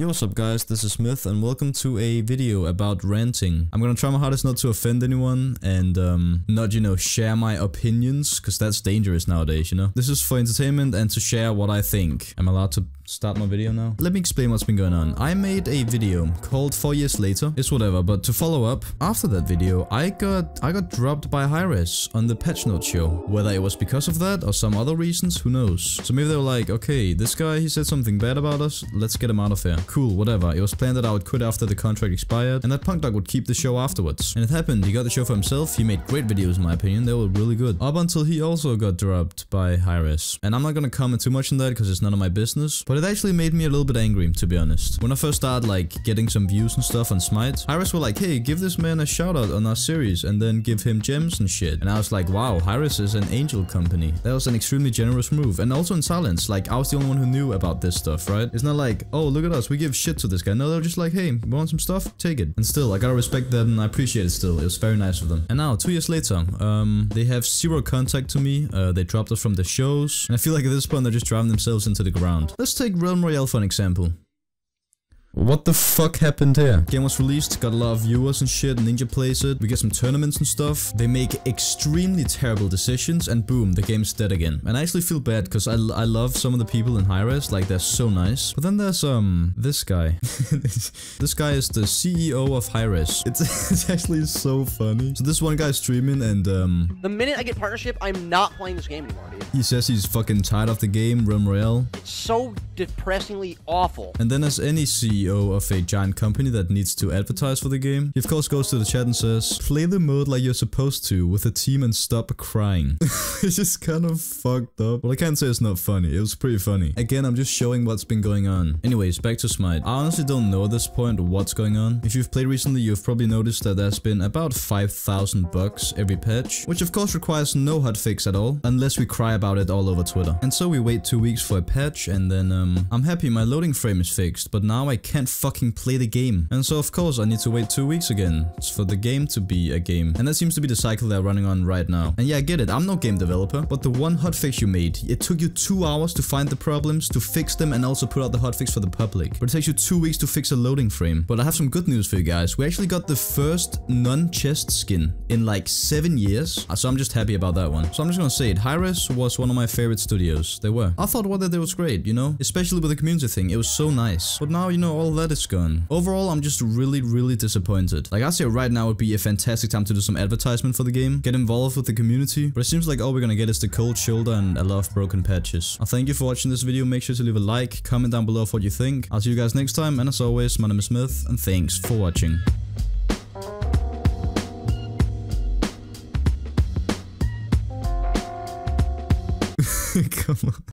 Yo, what's up guys, this is Myth and welcome to a video about ranting. I'm gonna try my hardest not to offend anyone and um, not, you know, share my opinions, because that's dangerous nowadays, you know? This is for entertainment and to share what I think. I'm allowed to start my video now? Let me explain what's been going on. I made a video called 4 years later. It's whatever, but to follow up, after that video, I got I got dropped by Hi-Rez on the Patch Note show. Whether it was because of that or some other reasons, who knows? So maybe they were like, okay, this guy, he said something bad about us, let's get him out of here. Cool, whatever. It was planned that I would quit after the contract expired, and that Punk Dog would keep the show afterwards. And it happened, he got the show for himself, he made great videos in my opinion, they were really good. Up until he also got dropped by Hi-Rez. And I'm not gonna comment too much on that because it's none of my business, but it actually made me a little bit angry, to be honest. When I first started like getting some views and stuff on Smite, Hi-Rez were like, hey, give this man a shout out on our series and then give him gems and shit. And I was like, wow, Hi-Rez is an angel company. That was an extremely generous move. And also in silence, like I was the only one who knew about this stuff, right? It's not like, oh, look at us, we give shit to this guy. No, they're just like, hey, want some stuff? Take it. And still, I gotta respect them and I appreciate it still. It was very nice of them. And now, two years later, um, they have zero contact to me. Uh, they dropped us from the shows. And I feel like at this point, they're just driving themselves into the ground. Let's take Realm Royale for an example. What the fuck happened here? Game was released, got a lot of viewers and shit, Ninja plays it, we get some tournaments and stuff. They make extremely terrible decisions and boom, the game's dead again. And I actually feel bad because I, I love some of the people in Hi-Rez, like they're so nice. But then there's um this guy. this guy is the CEO of Hi-Rez. It's, it's actually so funny. So this one guy streaming and um... The minute I get partnership, I'm not playing this game anymore, dude. He says he's fucking tired of the game, Realm Royale. It's so depressingly awful. And then as any CEO of a giant company that needs to advertise for the game. He of course goes to the chat and says, play the mode like you're supposed to with a team and stop crying. it's just kind of fucked up. Well, I can't say it's not funny. It was pretty funny. Again, I'm just showing what's been going on. Anyways, back to Smite. I honestly don't know at this point what's going on. If you've played recently, you've probably noticed that there's been about 5,000 bugs every patch, which of course requires no hotfix at all, unless we cry about it all over Twitter. And so we wait two weeks for a patch, and then um, I'm happy my loading frame is fixed, but now I can't fucking play the game. And so of course I need to wait two weeks again for the game to be a game. And that seems to be the cycle they're running on right now. And yeah, I get it, I'm no game developer, but the one hotfix you made, it took you two hours to find the problems, to fix them, and also put out the hotfix for the public. But it takes you two weeks to fix a loading frame. But I have some good news for you guys. We actually got the first non-chest skin in like seven years. Uh, so I'm just happy about that one. So I'm just gonna say it. Hi-Rez was one of my favorite studios. They were. I thought what they did was great, you know? Especially with the community thing. It was so nice. But now, you know, all that is gone. Overall, I'm just really, really disappointed. Like I say right now would be a fantastic time to do some advertisement for the game, get involved with the community, but it seems like all we're gonna get is the cold shoulder and a lot of broken patches. I thank you for watching this video, make sure to leave a like, comment down below what you think. I'll see you guys next time, and as always, my name is Myth, and thanks for watching. Come on.